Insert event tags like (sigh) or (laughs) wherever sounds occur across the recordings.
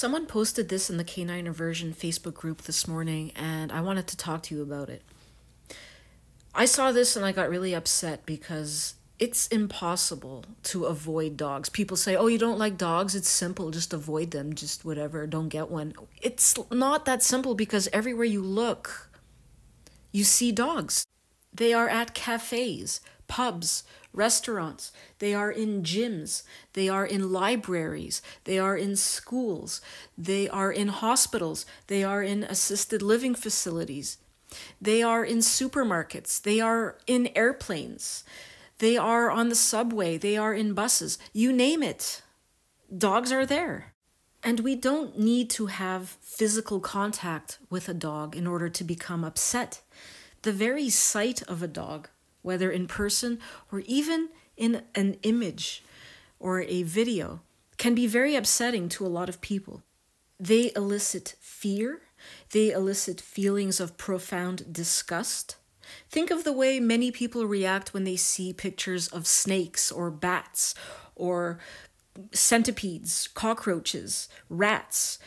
Someone posted this in the Canine Aversion Facebook group this morning, and I wanted to talk to you about it. I saw this and I got really upset because it's impossible to avoid dogs. People say, oh, you don't like dogs? It's simple. Just avoid them. Just whatever. Don't get one. It's not that simple because everywhere you look, you see dogs. They are at cafes, pubs, restaurants, they are in gyms, they are in libraries, they are in schools, they are in hospitals, they are in assisted living facilities, they are in supermarkets, they are in airplanes, they are on the subway, they are in buses, you name it. Dogs are there. And we don't need to have physical contact with a dog in order to become upset. The very sight of a dog whether in person or even in an image or a video, can be very upsetting to a lot of people. They elicit fear, they elicit feelings of profound disgust. Think of the way many people react when they see pictures of snakes or bats or centipedes, cockroaches, rats.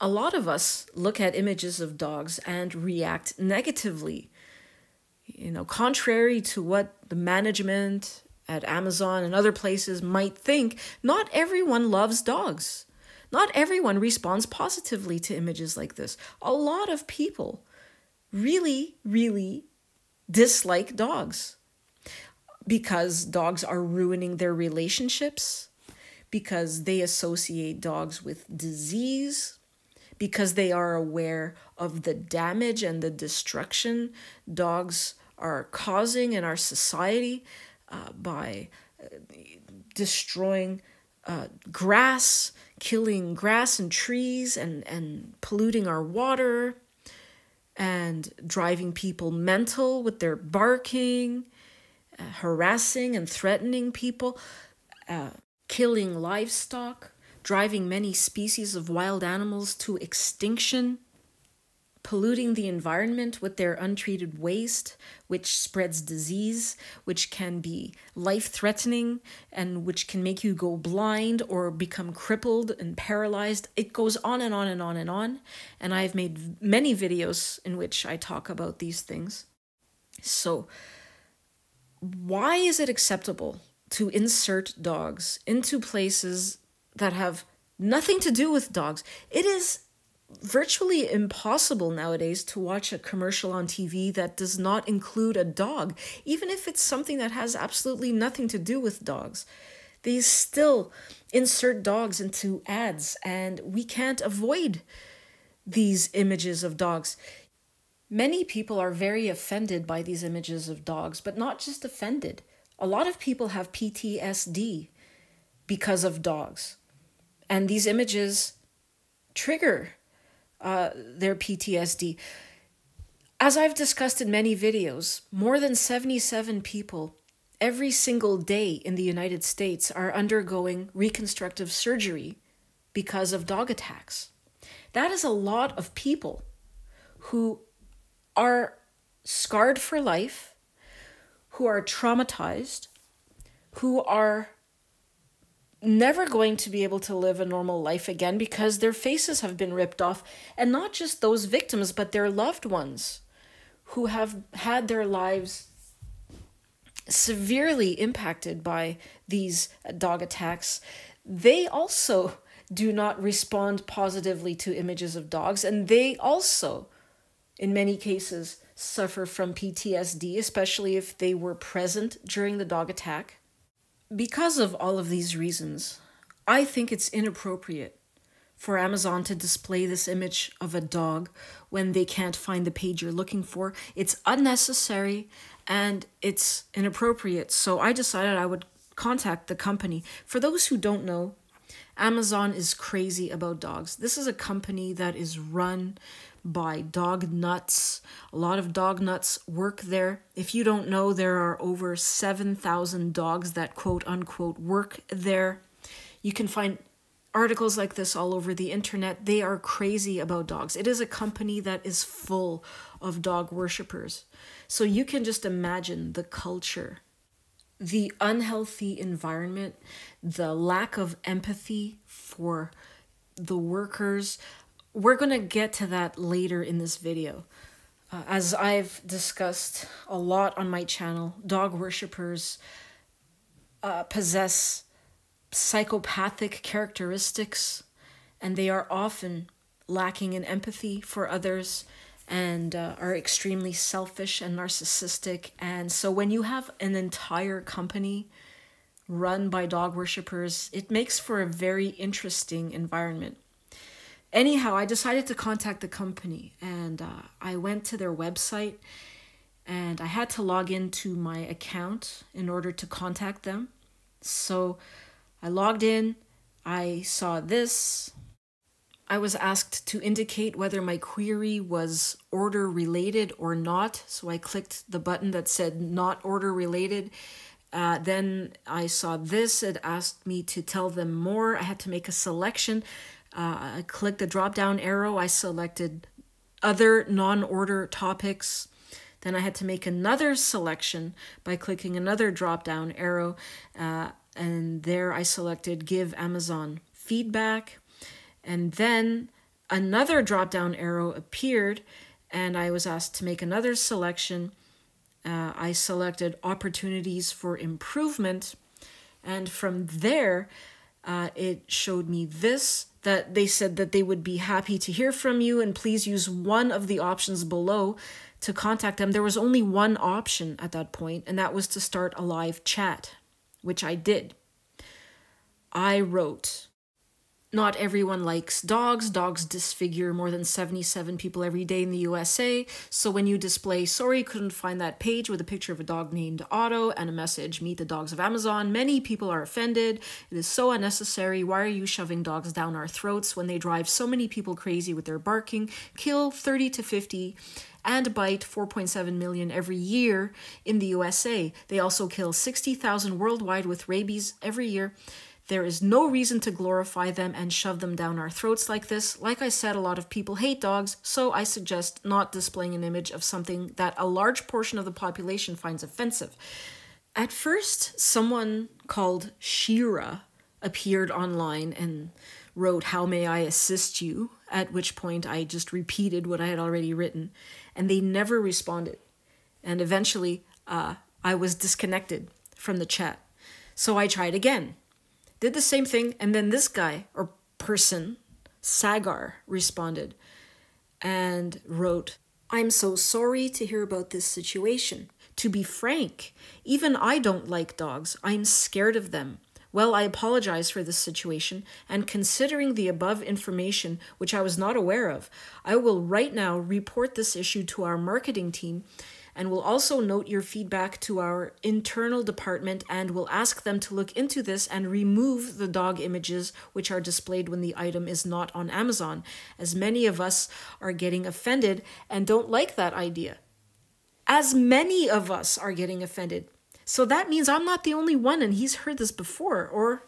A lot of us look at images of dogs and react negatively you know, contrary to what the management at Amazon and other places might think, not everyone loves dogs. Not everyone responds positively to images like this. A lot of people really, really dislike dogs because dogs are ruining their relationships, because they associate dogs with disease, because they are aware of the damage and the destruction dogs are causing in our society uh, by uh, destroying uh, grass, killing grass and trees, and, and polluting our water, and driving people mental with their barking, uh, harassing and threatening people, uh, killing livestock, driving many species of wild animals to extinction polluting the environment with their untreated waste, which spreads disease, which can be life threatening, and which can make you go blind or become crippled and paralyzed. It goes on and on and on and on. And I've made many videos in which I talk about these things. So, why is it acceptable to insert dogs into places that have nothing to do with dogs? It is virtually impossible nowadays to watch a commercial on TV that does not include a dog, even if it's something that has absolutely nothing to do with dogs. They still insert dogs into ads, and we can't avoid these images of dogs. Many people are very offended by these images of dogs, but not just offended. A lot of people have PTSD because of dogs. And these images trigger uh, their PTSD. As I've discussed in many videos, more than 77 people every single day in the United States are undergoing reconstructive surgery because of dog attacks. That is a lot of people who are scarred for life, who are traumatized, who are never going to be able to live a normal life again because their faces have been ripped off. And not just those victims, but their loved ones who have had their lives severely impacted by these dog attacks. They also do not respond positively to images of dogs, and they also, in many cases, suffer from PTSD, especially if they were present during the dog attack. Because of all of these reasons, I think it's inappropriate for Amazon to display this image of a dog when they can't find the page you're looking for. It's unnecessary and it's inappropriate. So I decided I would contact the company. For those who don't know, Amazon is crazy about dogs. This is a company that is run by dog nuts. A lot of dog nuts work there. If you don't know, there are over 7,000 dogs that quote unquote work there. You can find articles like this all over the internet. They are crazy about dogs. It is a company that is full of dog worshippers. So you can just imagine the culture, the unhealthy environment, the lack of empathy for the workers. We're going to get to that later in this video. Uh, as I've discussed a lot on my channel, dog worshippers uh, possess psychopathic characteristics and they are often lacking in empathy for others and uh, are extremely selfish and narcissistic. And so when you have an entire company run by dog worshippers, it makes for a very interesting environment. Anyhow, I decided to contact the company and uh, I went to their website and I had to log into my account in order to contact them. So I logged in, I saw this. I was asked to indicate whether my query was order related or not. So I clicked the button that said not order related. Uh, then I saw this. It asked me to tell them more. I had to make a selection. Uh, I clicked the drop down arrow. I selected other non order topics. Then I had to make another selection by clicking another drop down arrow. Uh, and there I selected give Amazon feedback. And then another drop down arrow appeared, and I was asked to make another selection. Uh, I selected opportunities for improvement, and from there, uh, it showed me this that they said that they would be happy to hear from you and please use one of the options below to contact them. There was only one option at that point, and that was to start a live chat which I did. I wrote, Not everyone likes dogs. Dogs disfigure more than 77 people every day in the USA. So when you display, sorry, couldn't find that page with a picture of a dog named Otto and a message, meet the dogs of Amazon, many people are offended. It is so unnecessary. Why are you shoving dogs down our throats when they drive so many people crazy with their barking? Kill 30 to 50 and bite 4.7 million every year in the USA. They also kill 60,000 worldwide with rabies every year. There is no reason to glorify them and shove them down our throats like this. Like I said, a lot of people hate dogs, so I suggest not displaying an image of something that a large portion of the population finds offensive. At first, someone called Shira appeared online and wrote, How may I assist you? At which point I just repeated what I had already written and they never responded. And eventually, uh, I was disconnected from the chat. So I tried again, did the same thing, and then this guy or person, Sagar, responded and wrote, I'm so sorry to hear about this situation. To be frank, even I don't like dogs. I'm scared of them. Well, I apologize for this situation, and considering the above information, which I was not aware of, I will right now report this issue to our marketing team and we'll also note your feedback to our internal department and we'll ask them to look into this and remove the dog images which are displayed when the item is not on Amazon, as many of us are getting offended and don't like that idea. As many of us are getting offended. So that means I'm not the only one, and he's heard this before. Or,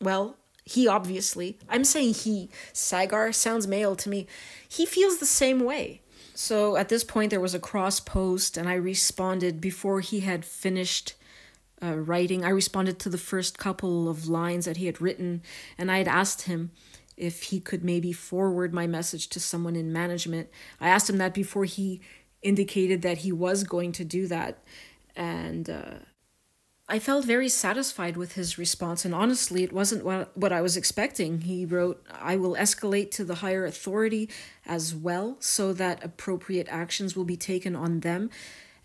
well, he obviously. I'm saying he. Sagar sounds male to me. He feels the same way. So at this point, there was a cross post, and I responded before he had finished uh, writing. I responded to the first couple of lines that he had written, and I had asked him if he could maybe forward my message to someone in management. I asked him that before he indicated that he was going to do that. And uh, I felt very satisfied with his response, and honestly, it wasn't what, what I was expecting. He wrote, I will escalate to the higher authority as well so that appropriate actions will be taken on them,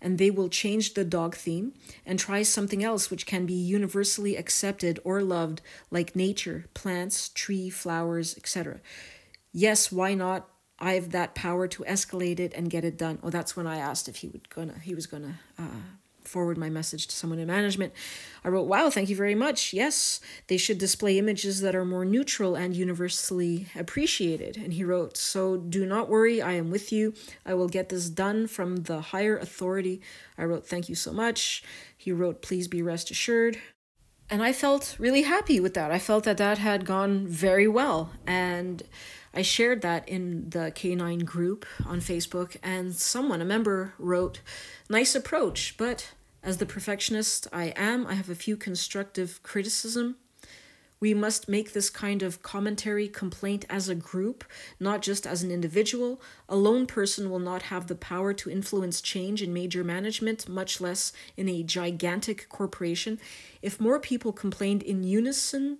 and they will change the dog theme and try something else which can be universally accepted or loved, like nature, plants, tree, flowers, etc. Yes, why not? I have that power to escalate it and get it done. Oh, that's when I asked if he would gonna he was gonna uh, forward my message to someone in management. I wrote, Wow, thank you very much. Yes, they should display images that are more neutral and universally appreciated. And he wrote, So do not worry, I am with you. I will get this done from the higher authority. I wrote, Thank you so much. He wrote, Please be rest assured. And I felt really happy with that. I felt that that had gone very well. And I shared that in the Canine group on Facebook, and someone, a member, wrote, Nice approach, but as the perfectionist I am, I have a few constructive criticism. We must make this kind of commentary complaint as a group, not just as an individual. A lone person will not have the power to influence change in major management, much less in a gigantic corporation. If more people complained in unison,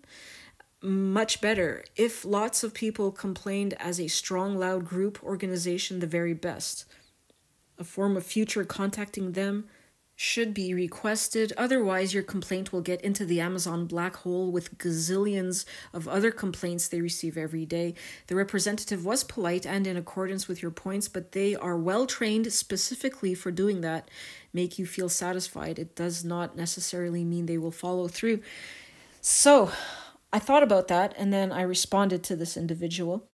much better. If lots of people complained as a strong, loud group organization, the very best. A form of future contacting them should be requested. Otherwise, your complaint will get into the Amazon black hole with gazillions of other complaints they receive every day. The representative was polite and in accordance with your points, but they are well trained specifically for doing that, make you feel satisfied. It does not necessarily mean they will follow through. So, I thought about that and then I responded to this individual.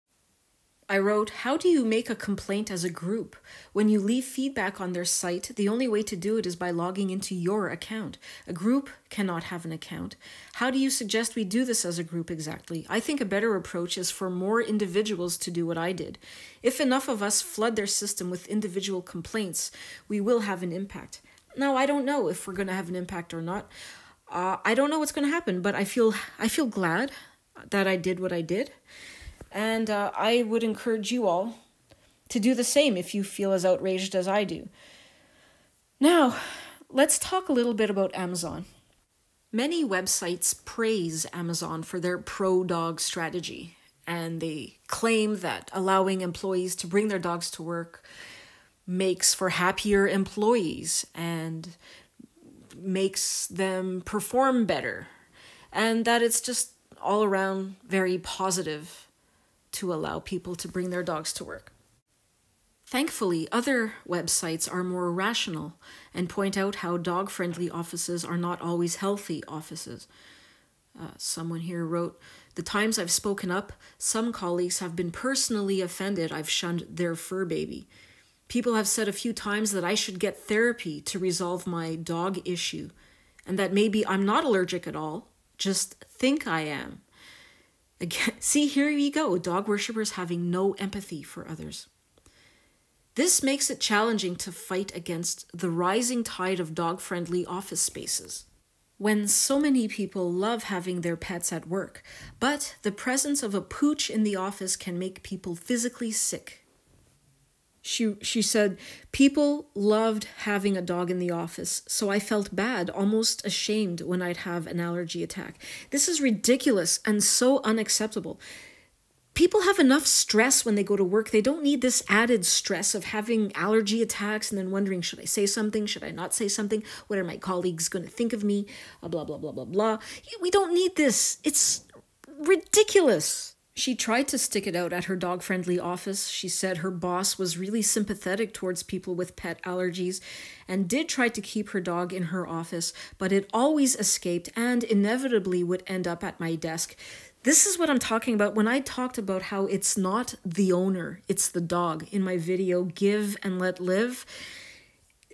I wrote, How do you make a complaint as a group? When you leave feedback on their site, the only way to do it is by logging into your account. A group cannot have an account. How do you suggest we do this as a group exactly? I think a better approach is for more individuals to do what I did. If enough of us flood their system with individual complaints, we will have an impact. Now, I don't know if we're going to have an impact or not. Uh, I don't know what's going to happen, but I feel I feel glad that I did what I did. And uh, I would encourage you all to do the same if you feel as outraged as I do. Now, let's talk a little bit about Amazon. Many websites praise Amazon for their pro dog strategy, and they claim that allowing employees to bring their dogs to work makes for happier employees and makes them perform better, and that it's just all around very positive to allow people to bring their dogs to work. Thankfully, other websites are more rational and point out how dog friendly offices are not always healthy offices. Uh, someone here wrote, The times I've spoken up, some colleagues have been personally offended I've shunned their fur baby. People have said a few times that I should get therapy to resolve my dog issue, and that maybe I'm not allergic at all, just think I am. Again, (laughs) see, here you go dog worshippers having no empathy for others. This makes it challenging to fight against the rising tide of dog friendly office spaces. When so many people love having their pets at work, but the presence of a pooch in the office can make people physically sick she she said people loved having a dog in the office, so I felt bad, almost ashamed when I'd have an allergy attack. This is ridiculous and so unacceptable. People have enough stress when they go to work. They don't need this added stress of having allergy attacks and then wondering, should I say something? Should I not say something? What are my colleagues going to think of me? Blah, blah, blah, blah, blah. We don't need this. It's ridiculous. She tried to stick it out at her dog friendly office. She said her boss was really sympathetic towards people with pet allergies and did try to keep her dog in her office, but it always escaped and inevitably would end up at my desk. This is what I'm talking about when I talked about how it's not the owner, it's the dog in my video, Give and Let Live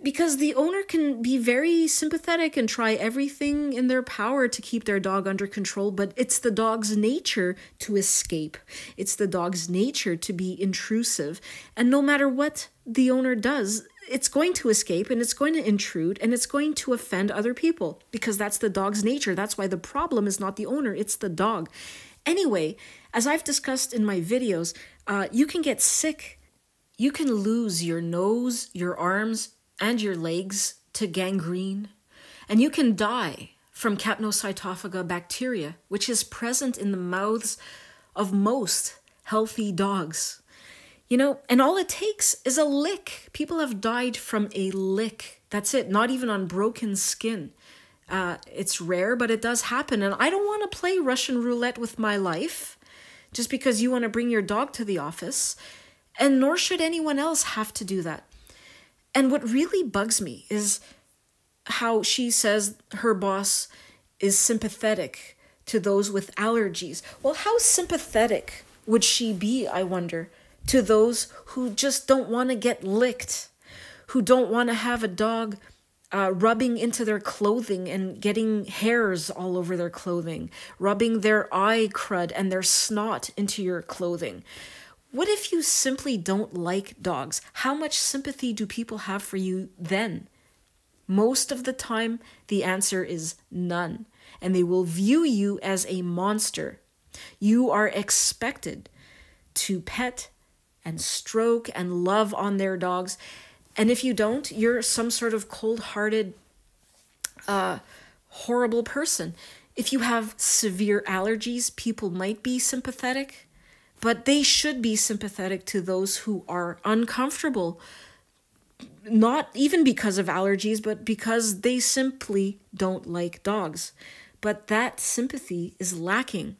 because the owner can be very sympathetic and try everything in their power to keep their dog under control, but it's the dog's nature to escape. It's the dog's nature to be intrusive. And no matter what the owner does, it's going to escape and it's going to intrude and it's going to offend other people because that's the dog's nature. That's why the problem is not the owner, it's the dog. Anyway, as I've discussed in my videos, uh, you can get sick. You can lose your nose, your arms, and your legs to gangrene, and you can die from capnocytophaga bacteria, which is present in the mouths of most healthy dogs. You know, and all it takes is a lick. People have died from a lick. That's it, not even on broken skin. Uh, it's rare, but it does happen. And I don't want to play Russian roulette with my life just because you want to bring your dog to the office. And nor should anyone else have to do that. And what really bugs me is how she says her boss is sympathetic to those with allergies. Well, how sympathetic would she be, I wonder, to those who just don't want to get licked, who don't want to have a dog uh, rubbing into their clothing and getting hairs all over their clothing, rubbing their eye crud and their snot into your clothing. What if you simply don't like dogs? How much sympathy do people have for you then? Most of the time, the answer is none. and they will view you as a monster. You are expected to pet and stroke and love on their dogs. And if you don't, you're some sort of cold hearted, uh, horrible person. If you have severe allergies, people might be sympathetic, but they should be sympathetic to those who are uncomfortable. Not even because of allergies, but because they simply don't like dogs. But that sympathy is lacking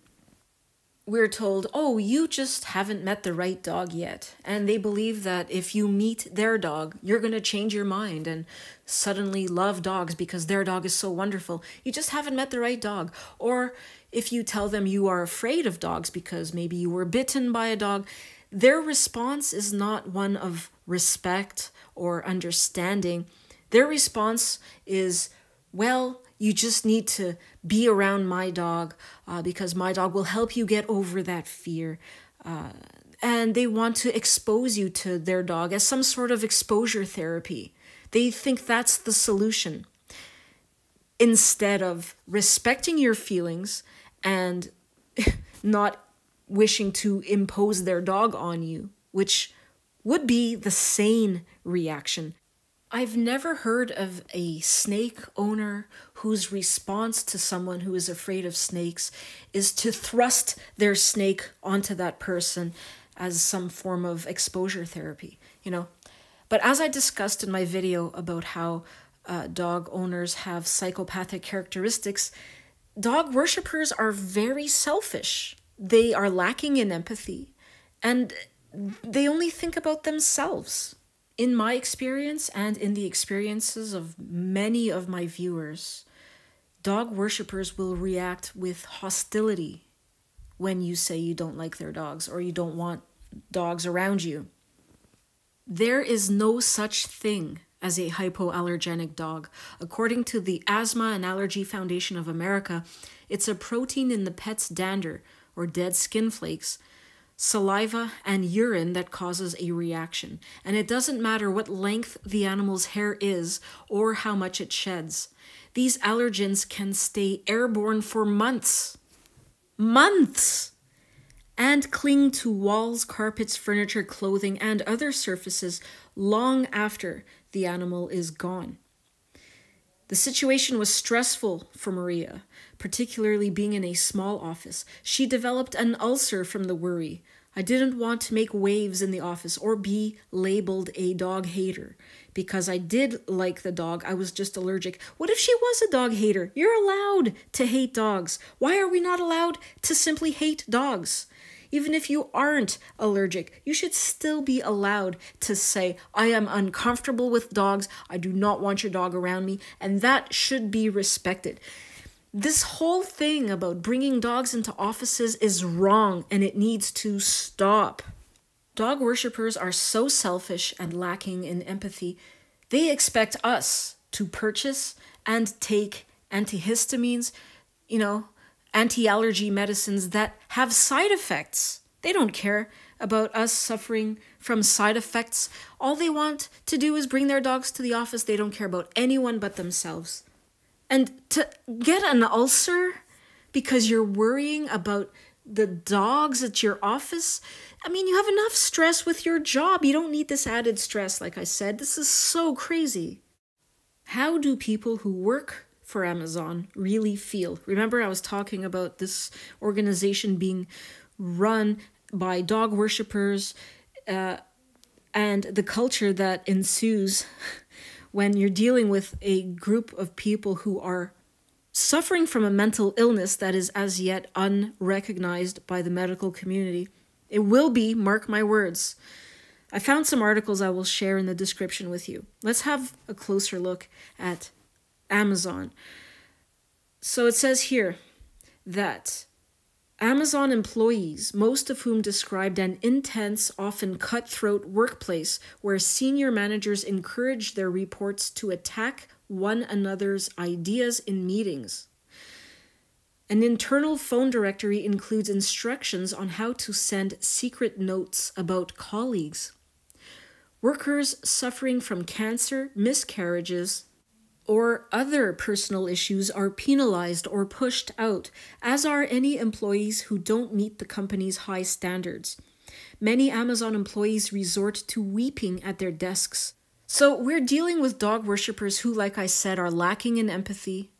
we're told, oh, you just haven't met the right dog yet. And they believe that if you meet their dog, you're going to change your mind and suddenly love dogs because their dog is so wonderful. You just haven't met the right dog. Or if you tell them you are afraid of dogs because maybe you were bitten by a dog, their response is not one of respect or understanding. Their response is, well, you just need to be around my dog uh, because my dog will help you get over that fear. Uh, and they want to expose you to their dog as some sort of exposure therapy. They think that's the solution. Instead of respecting your feelings and (laughs) not wishing to impose their dog on you, which would be the sane reaction. I've never heard of a snake owner whose response to someone who is afraid of snakes is to thrust their snake onto that person as some form of exposure therapy, you know. But as I discussed in my video about how uh, dog owners have psychopathic characteristics, dog worshippers are very selfish. They are lacking in empathy and they only think about themselves in my experience and in the experiences of many of my viewers, dog worshippers will react with hostility when you say you don't like their dogs or you don't want dogs around you. There is no such thing as a hypoallergenic dog. According to the Asthma and Allergy Foundation of America, it's a protein in the pet's dander or dead skin flakes saliva, and urine that causes a reaction. And it doesn't matter what length the animal's hair is or how much it sheds. These allergens can stay airborne for months. Months! And cling to walls, carpets, furniture, clothing, and other surfaces long after the animal is gone. The situation was stressful for Maria, particularly being in a small office. She developed an ulcer from the worry. I didn't want to make waves in the office or be labeled a dog hater because I did like the dog. I was just allergic. What if she was a dog hater? You're allowed to hate dogs. Why are we not allowed to simply hate dogs? Even if you aren't allergic, you should still be allowed to say, I am uncomfortable with dogs. I do not want your dog around me. And that should be respected. This whole thing about bringing dogs into offices is wrong and it needs to stop. Dog worshippers are so selfish and lacking in empathy. They expect us to purchase and take antihistamines, you know, anti allergy medicines that have side effects. They don't care about us suffering from side effects. All they want to do is bring their dogs to the office. They don't care about anyone but themselves. And to get an ulcer because you're worrying about the dogs at your office, I mean, you have enough stress with your job. You don't need this added stress, like I said. This is so crazy. How do people who work for Amazon really feel. Remember, I was talking about this organization being run by dog worshippers uh, and the culture that ensues (laughs) when you're dealing with a group of people who are suffering from a mental illness that is as yet unrecognized by the medical community. It will be, mark my words. I found some articles I will share in the description with you. Let's have a closer look at Amazon. So it says here that Amazon employees, most of whom described an intense, often cutthroat workplace where senior managers encourage their reports to attack one another's ideas in meetings. An internal phone directory includes instructions on how to send secret notes about colleagues. Workers suffering from cancer, miscarriages, or other personal issues are penalized or pushed out, as are any employees who don't meet the company's high standards. Many Amazon employees resort to weeping at their desks. So, we're dealing with dog worshippers who, like I said, are lacking in empathy,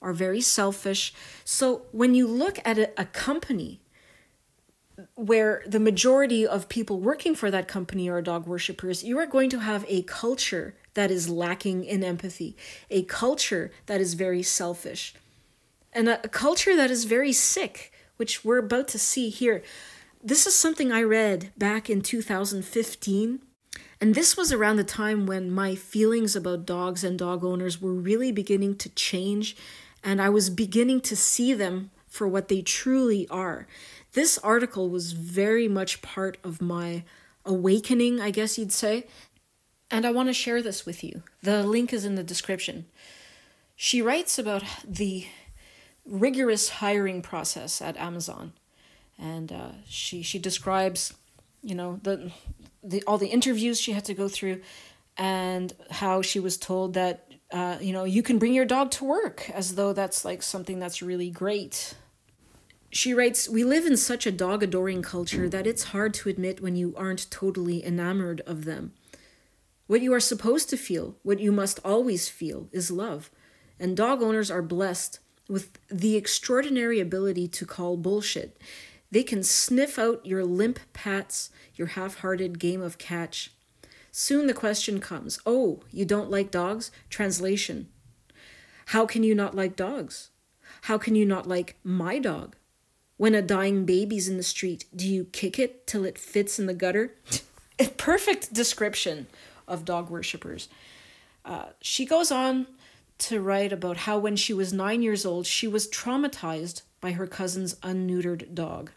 are very selfish. So, when you look at a, a company where the majority of people working for that company are dog worshippers, you are going to have a culture that is lacking in empathy, a culture that is very selfish, and a, culture that is very sick, which we're about to see here. This is something I read back in 2015. And this was around the time when my feelings about dogs and dog owners were really beginning to change, and I was beginning to see them for what they truly are. This article was very much part of my awakening, I guess you'd say, and I want to share this with you. The link is in the description. She writes about the rigorous hiring process at Amazon, and uh, she she describes, you know, the the all the interviews she had to go through, and how she was told that uh, you know you can bring your dog to work as though that's like something that's really great. She writes, We live in such a dog adoring culture that it's hard to admit when you aren't totally enamored of them. What you are supposed to feel, what you must always feel, is love. And dog owners are blessed with the extraordinary ability to call bullshit. They can sniff out your limp pats, your half hearted game of catch. Soon the question comes Oh, you don't like dogs? Translation How can you not like dogs? How can you not like my dog? When a dying baby's in the street, do you kick it till it fits in the gutter? (laughs) Perfect description of dog worshippers. Uh, she goes on to write about how when she was nine years old, she was traumatized by her cousin's unneutered dog.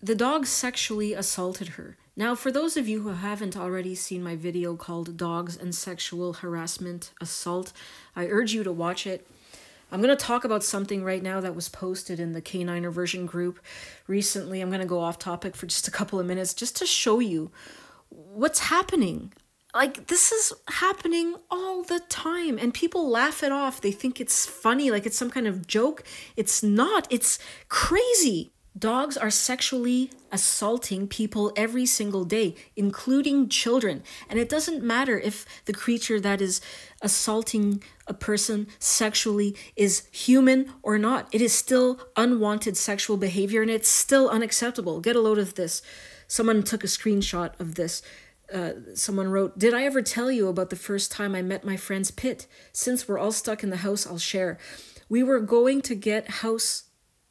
The dog sexually assaulted her. Now, for those of you who haven't already seen my video called Dogs and Sexual Harassment Assault, I urge you to watch it. I'm going to talk about something right now that was posted in the Canine Aversion group recently. I'm going to go off topic for just a couple of minutes just to show you what's happening like this is happening all the time and people laugh it off. They think it's funny like it's some kind of joke. It's not. It's crazy. Dogs are sexually assaulting people every single day including children. And it doesn't matter if the creature that is assaulting a person sexually is human or not. It is still unwanted sexual behavior and it's still unacceptable. Get a load of this. Someone took a screenshot of this uh, someone wrote, Did I ever tell you about the first time I met my friend's Pit? Since we're all stuck in the house, I'll share. We were going to get house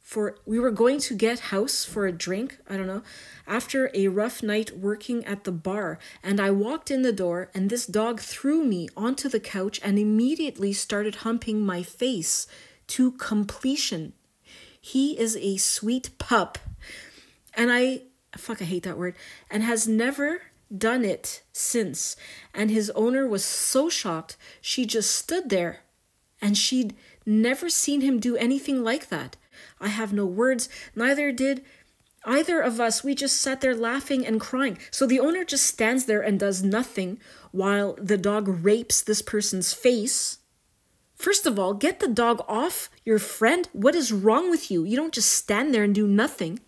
for we were going to get house for a drink, I don't know, after a rough night working at the bar, and I walked in the door and this dog threw me onto the couch and immediately started humping my face to completion. He is a sweet pup. And I fuck I hate that word and has never done it since. And his owner was so shocked, she just stood there and she'd never seen him do anything like that. I have no words, neither did either of us. We just sat there laughing and crying. So the owner just stands there and does nothing while the dog rapes this person's face. First of all, get the dog off your friend. What is wrong with you? You don't just stand there and do nothing.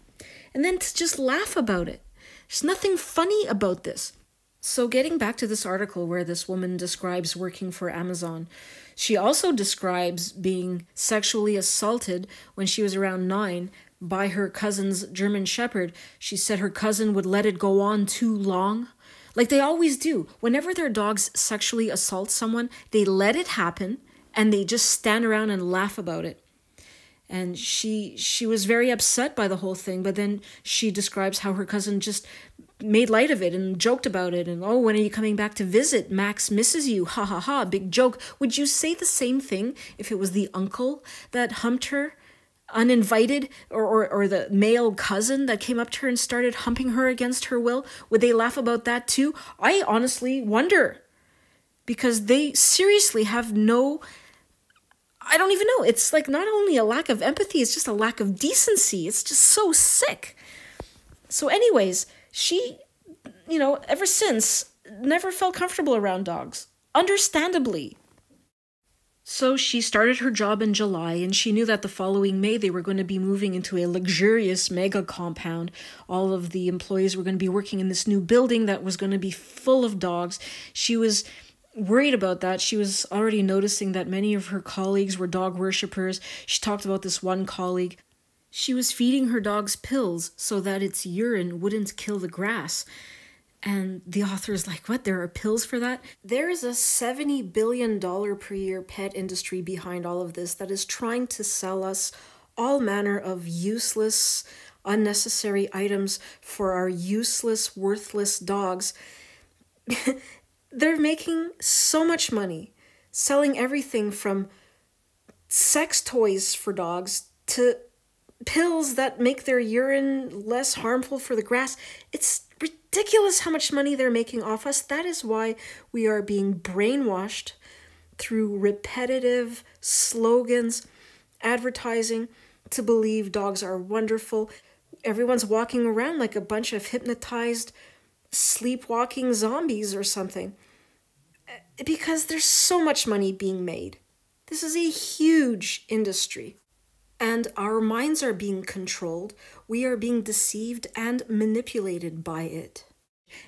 And then to just laugh about it. There's nothing funny about this. So, getting back to this article where this woman describes working for Amazon, she also describes being sexually assaulted when she was around nine by her cousin's German Shepherd. She said her cousin would let it go on too long. Like they always do. Whenever their dogs sexually assault someone, they let it happen and they just stand around and laugh about it and she she was very upset by the whole thing but then she describes how her cousin just made light of it and joked about it and oh when are you coming back to visit? Max misses you. Ha ha ha. Big joke. Would you say the same thing if it was the uncle that humped her uninvited or, or, or the male cousin that came up to her and started humping her against her will? Would they laugh about that too? I honestly wonder because they seriously have no I don't even know. It's like not only a lack of empathy, it's just a lack of decency. It's just so sick. So, anyways, she, you know, ever since never felt comfortable around dogs. Understandably. So she started her job in July, and she knew that the following May they were going to be moving into a luxurious mega compound. All of the employees were going to be working in this new building that was going to be full of dogs. She was worried about that. She was already noticing that many of her colleagues were dog worshippers. She talked about this one colleague. She was feeding her dogs pills so that its urine wouldn't kill the grass. And the author is like, What? There are pills for that? There is a $70 billion per year pet industry behind all of this that is trying to sell us all manner of useless, unnecessary items for our useless, worthless dogs. (laughs) They're making so much money selling everything from sex toys for dogs to pills that make their urine less harmful for the grass. It's ridiculous how much money they're making off us. That is why we are being brainwashed through repetitive slogans, advertising to believe dogs are wonderful. Everyone's walking around like a bunch of hypnotized, sleepwalking zombies or something. Uh, because there's so much money being made. This is a huge industry. And our minds are being controlled. We are being deceived and manipulated by it.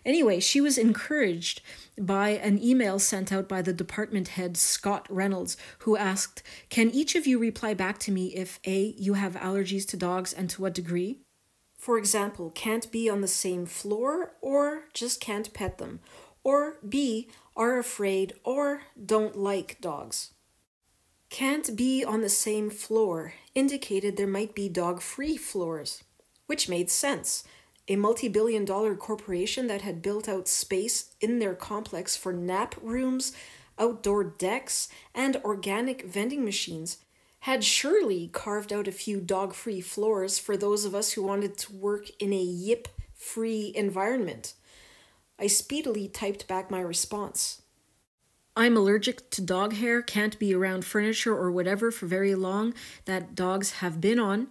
Anyway, she was encouraged by an email sent out by the department head, Scott Reynolds, who asked Can each of you reply back to me if A, you have allergies to dogs and to what degree? For example, can't be on the same floor or just can't pet them. Or B, are afraid or don't like dogs. Can't be on the same floor indicated there might be dog free floors, which made sense. A multi billion dollar corporation that had built out space in their complex for nap rooms, outdoor decks, and organic vending machines had surely carved out a few dog free floors for those of us who wanted to work in a yip free environment. I speedily typed back my response. I'm allergic to dog hair, can't be around furniture or whatever for very long that dogs have been on.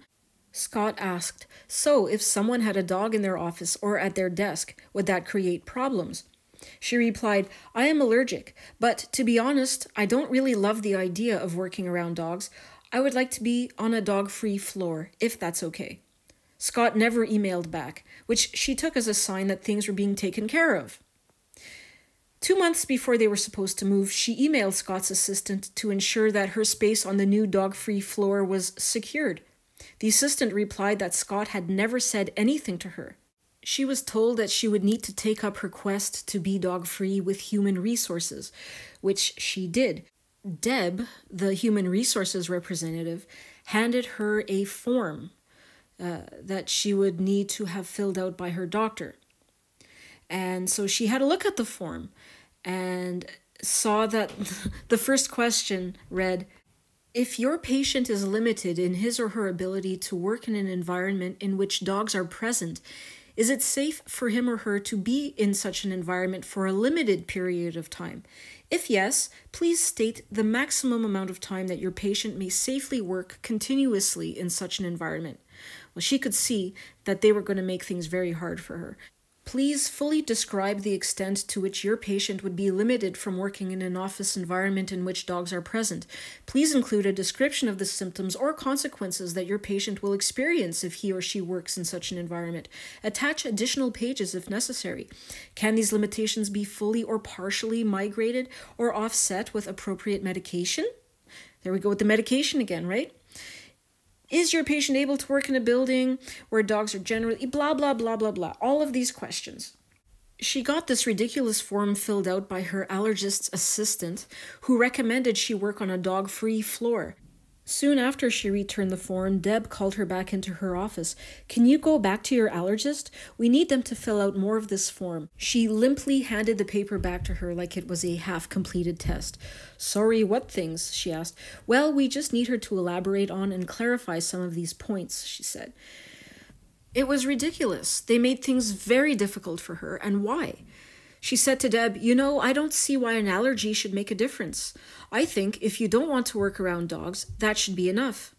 Scott asked, So, if someone had a dog in their office or at their desk, would that create problems? She replied, I am allergic, but to be honest, I don't really love the idea of working around dogs. I would like to be on a dog free floor, if that's okay. Scott never emailed back, which she took as a sign that things were being taken care of. Two months before they were supposed to move, she emailed Scott's assistant to ensure that her space on the new dog free floor was secured. The assistant replied that Scott had never said anything to her. She was told that she would need to take up her quest to be dog free with human resources, which she did. Deb, the human resources representative, handed her a form uh, that she would need to have filled out by her doctor. And so she had a look at the form and saw that (laughs) the first question read If your patient is limited in his or her ability to work in an environment in which dogs are present, is it safe for him or her to be in such an environment for a limited period of time? If yes, please state the maximum amount of time that your patient may safely work continuously in such an environment. Well, she could see that they were going to make things very hard for her. Please fully describe the extent to which your patient would be limited from working in an office environment in which dogs are present. Please include a description of the symptoms or consequences that your patient will experience if he or she works in such an environment. Attach additional pages if necessary. Can these limitations be fully or partially migrated or offset with appropriate medication? There we go with the medication again, right? Is your patient able to work in a building where dogs are generally blah, blah, blah, blah, blah? All of these questions. She got this ridiculous form filled out by her allergist's assistant, who recommended she work on a dog free floor. Soon after she returned the form, Deb called her back into her office. Can you go back to your allergist? We need them to fill out more of this form. She limply handed the paper back to her like it was a half completed test. Sorry, what things? she asked. Well, we just need her to elaborate on and clarify some of these points, she said. It was ridiculous. They made things very difficult for her, and why? She said to Deb, You know, I don't see why an allergy should make a difference. I think if you don't want to work around dogs, that should be enough.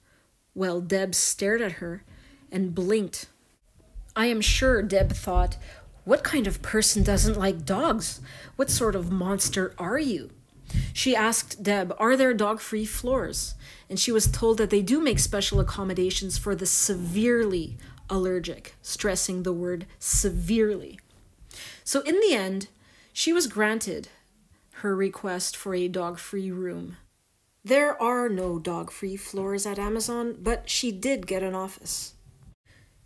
Well, Deb stared at her and blinked. I am sure Deb thought, What kind of person doesn't like dogs? What sort of monster are you? She asked Deb, Are there dog free floors? And she was told that they do make special accommodations for the severely allergic, stressing the word severely. So, in the end, she was granted her request for a dog free room. There are no dog free floors at Amazon, but she did get an office.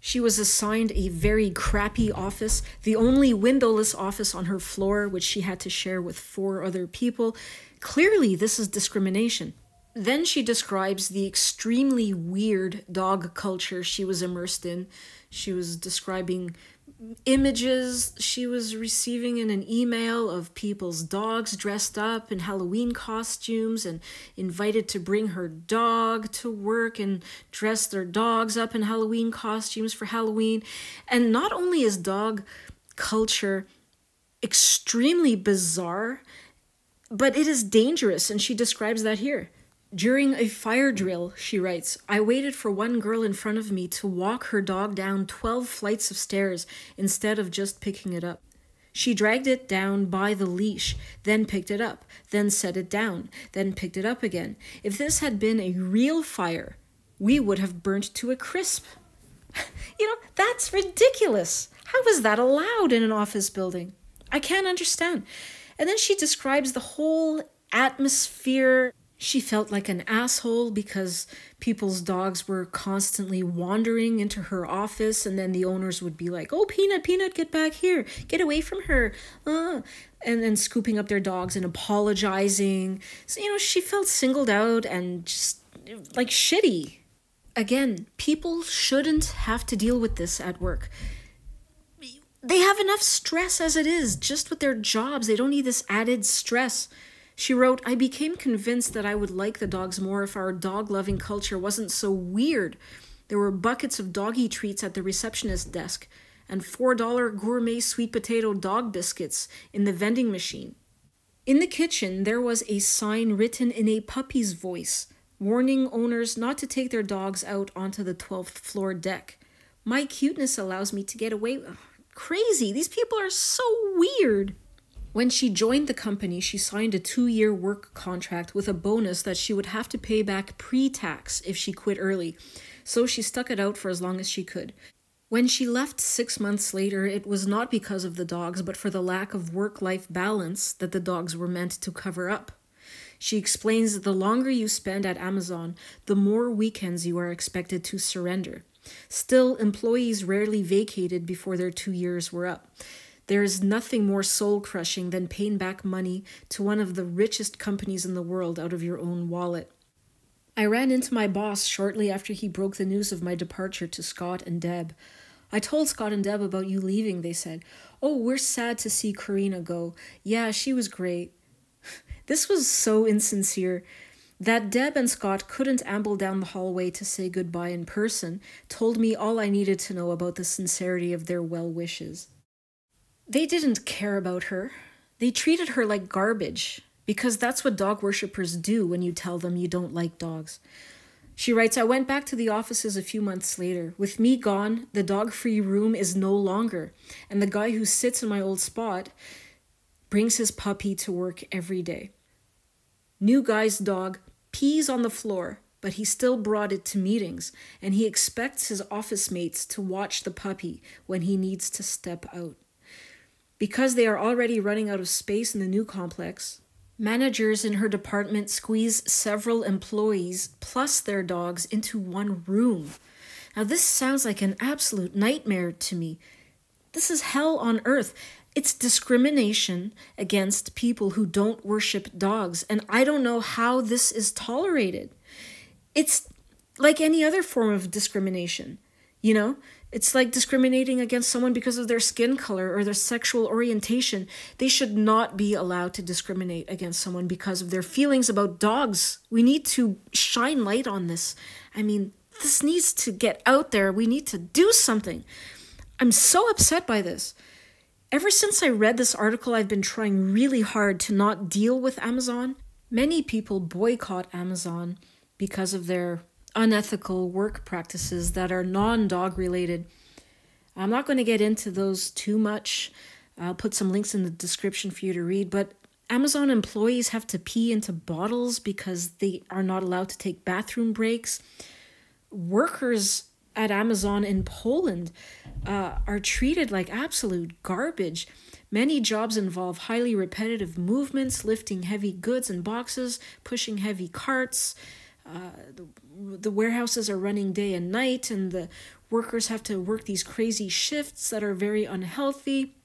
She was assigned a very crappy office, the only windowless office on her floor, which she had to share with four other people. Clearly, this is discrimination. Then she describes the extremely weird dog culture she was immersed in. She was describing images she was receiving in an email of people's dogs dressed up in Halloween costumes and invited to bring her dog to work and dress their dogs up in Halloween costumes for Halloween. And not only is dog culture extremely bizarre, but it is dangerous, and she describes that here. During a fire drill, she writes, I waited for one girl in front of me to walk her dog down 12 flights of stairs instead of just picking it up. She dragged it down by the leash, then picked it up, then set it down, then picked it up again. If this had been a real fire, we would have burnt to a crisp. (laughs) you know, that's ridiculous. How is that allowed in an office building? I can't understand. And then she describes the whole atmosphere she felt like an asshole because people's dogs were constantly wandering into her office, and then the owners would be like, Oh, Peanut, Peanut, get back here, get away from her. Uh, and then scooping up their dogs and apologizing. So, you know, she felt singled out and just like shitty. Again, people shouldn't have to deal with this at work. They have enough stress as it is, just with their jobs. They don't need this added stress. She wrote, I became convinced that I would like the dogs more if our dog loving culture wasn't so weird. There were buckets of doggy treats at the receptionist desk and $4 gourmet sweet potato dog biscuits in the vending machine. In the kitchen, there was a sign written in a puppy's voice warning owners not to take their dogs out onto the 12th floor deck. My cuteness allows me to get away. Crazy. These people are so weird. When she joined the company, she signed a two year work contract with a bonus that she would have to pay back pre tax if she quit early, so she stuck it out for as long as she could. When she left six months later, it was not because of the dogs, but for the lack of work life balance that the dogs were meant to cover up. She explains that the longer you spend at Amazon, the more weekends you are expected to surrender. Still, employees rarely vacated before their two years were up. There is nothing more soul crushing than paying back money to one of the richest companies in the world out of your own wallet. I ran into my boss shortly after he broke the news of my departure to Scott and Deb. I told Scott and Deb about you leaving, they said. Oh, we're sad to see Karina go. Yeah, she was great. (laughs) This was so insincere. That Deb and Scott couldn't amble down the hallway to say goodbye in person told me all I needed to know about the sincerity of their well wishes. They didn't care about her. They treated her like garbage because that's what dog worshippers do when you tell them you don't like dogs. She writes, I went back to the offices a few months later. With me gone, the dog free room is no longer, and the guy who sits in my old spot brings his puppy to work every day. New guy's dog pees on the floor, but he still brought it to meetings, and he expects his office mates to watch the puppy when he needs to step out. Because they are already running out of space in the new complex, managers in her department squeeze several employees plus their dogs into one room. Now, this sounds like an absolute nightmare to me. This is hell on earth. It's discrimination against people who don't worship dogs, and I don't know how this is tolerated. It's like any other form of discrimination, you know? It's like discriminating against someone because of their skin color or their sexual orientation. They should not be allowed to discriminate against someone because of their feelings about dogs. We need to shine light on this. I mean, this needs to get out there. We need to do something. I'm so upset by this. Ever since I read this article, I've been trying really hard to not deal with Amazon. Many people boycott Amazon because of their unethical work practices that are non dog related. I'm not going to get into those too much. I'll put some links in the description for you to read, but Amazon employees have to pee into bottles because they are not allowed to take bathroom breaks. Workers at Amazon in Poland uh, are treated like absolute garbage. Many jobs involve highly repetitive movements, lifting heavy goods and boxes, pushing heavy carts. Uh, the, warehouses are running day and night, and the workers have to work these crazy shifts that are very unhealthy.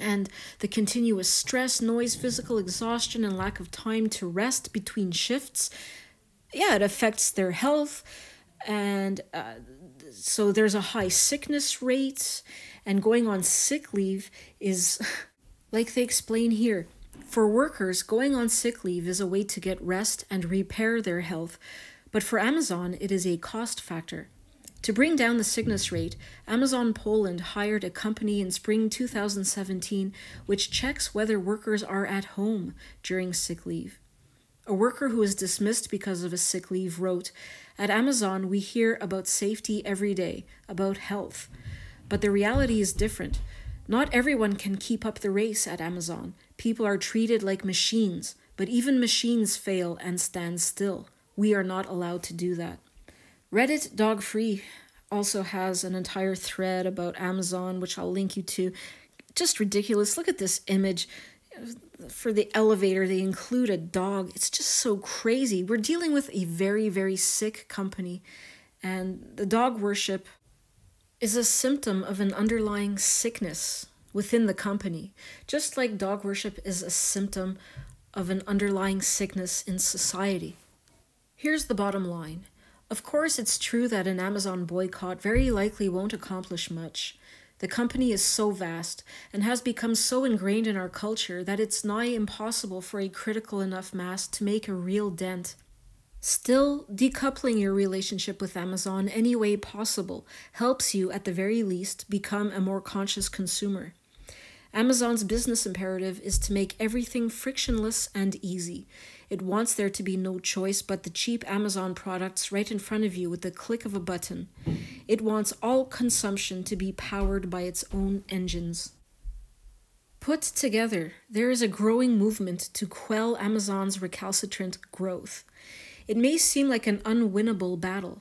And the continuous stress, noise, physical exhaustion, and lack of time to rest between shifts, yeah, it affects their health. And uh, so there's a high sickness rate, and going on sick leave is, (laughs) like they explain here, for workers, going on sick leave is a way to get rest and repair their health, but for Amazon, it is a cost factor. To bring down the sickness rate, Amazon Poland hired a company in spring 2017 which checks whether workers are at home during sick leave. A worker who was dismissed because of a sick leave wrote At Amazon, we hear about safety every day, about health. But the reality is different. Not everyone can keep up the race at Amazon. People are treated like machines, but even machines fail and stand still. We are not allowed to do that. Reddit Dog Free also has an entire thread about Amazon, which I'll link you to. Just ridiculous. Look at this image for the elevator, they include a dog. It's just so crazy. We're dealing with a very, very sick company, and the dog worship is a symptom of an underlying sickness within the company, just like dog worship is a symptom of an underlying sickness in society. Here's the bottom line. Of course, it's true that an Amazon boycott very likely won't accomplish much. The company is so vast and has become so ingrained in our culture that it's nigh impossible for a critical enough mass to make a real dent. Still, decoupling your relationship with Amazon any way possible helps you, at the very least, become a more conscious consumer. Amazon's business imperative is to make everything frictionless and easy. It wants there to be no choice but the cheap Amazon products right in front of you with the click of a button. It wants all consumption to be powered by its own engines. Put together, there is a growing movement to quell Amazon's recalcitrant growth. It may seem like an unwinnable battle,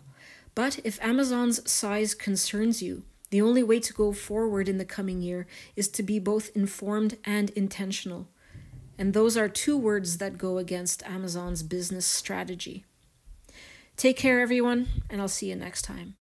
but if Amazon's size concerns you, the only way to go forward in the coming year is to be both informed and intentional. And those are two words that go against Amazon's business strategy. Take care, everyone, and I'll see you next time.